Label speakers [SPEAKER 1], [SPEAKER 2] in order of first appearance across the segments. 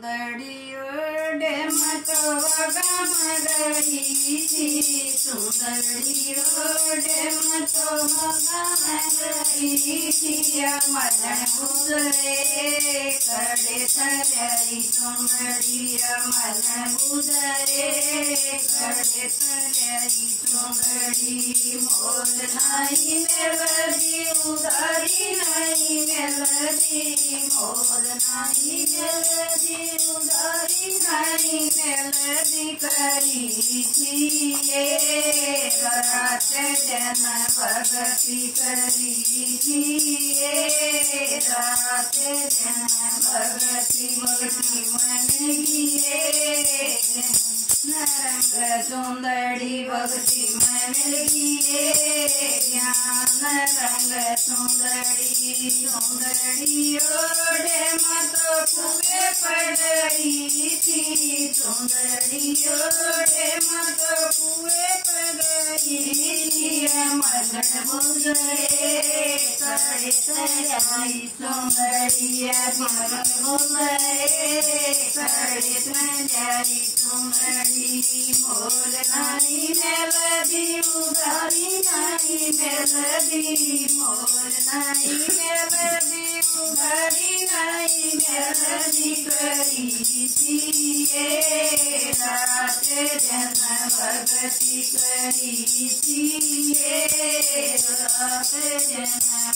[SPEAKER 1] सुंदरियो डेमत सुंदरियो डेमत वगम गई थी अमलन बुदरे कड़े तरई सुंदरी अमलन बुदरे कड़े तरई सुंदरी मोल नहीं मेलदी उदारी नहीं मेलदी मोल नहीं मेलदी उदारी मेलदी करी थी रात जन भगति करी थी रात जन भगति भक्ति मन किए नरंग सुंदरी भक्ति मन किए ज्ञान रंग सुंदरी सुंदरी ओढ़े मत कुए पड़ी थी ओढ़े मत कुए पड़ी थी मदन बुझे करे सुंदरिया मदन बुझे करे तराई सुंदरी मोल नहीं मेलदी उदारी नहीं मेलदी मोल नहीं मेलदी भगति करी थी रात जन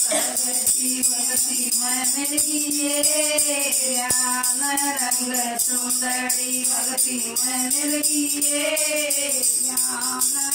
[SPEAKER 1] भगति भक्ति मन लिए ज्ञान रंग सुंदरी भक्ति मन लिए ज्ञान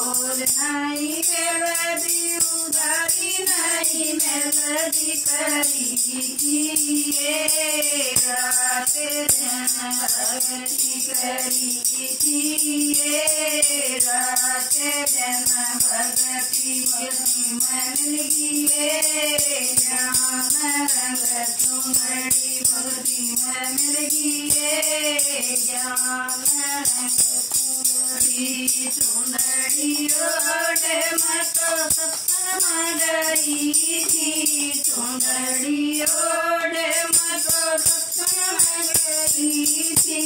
[SPEAKER 1] मोल नहीं मेलदी उदारी नहीं मेलदी मोल नहीं मेलदी उदारी नहीं मेलदी करी थी रात जन भगति रात जन भक्ति मन लिए ज्ञान रंग सुंदरी भक्ति मन लिए ज्ञान रंग सुंदरी सुंदरी ओढ़े मत सत्संग गई थी सुंदरी ओढ़े मत गई थी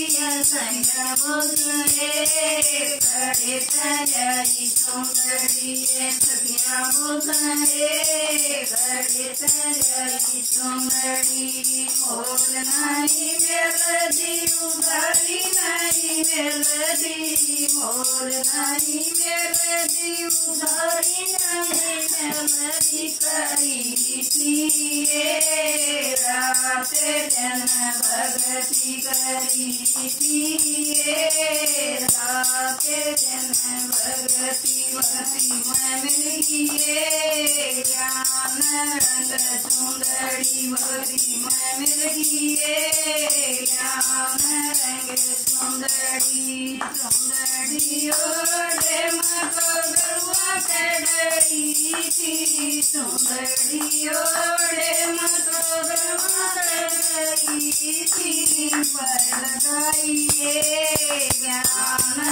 [SPEAKER 1] संग बुझे करे तराई सुंदरी सतिया बुझे करे तराई सुंदरी मोल नहीं मेलदी उदारी नहीं मेलदी मोल नहीं मेलदी उदारी नहीं मेलदी रात जन भगति करी रात जन भगति भक्ति मन लिए ज्ञान रंग सुंदरी भक्ति मन लिए ज्ञान रंग सुंदरी सुंदरी ओढ़े मत गरुआ चढ़ी थी सुंदरी ओढ़े मत गरुआ चढ़ी थी पर लगाइए ज्ञान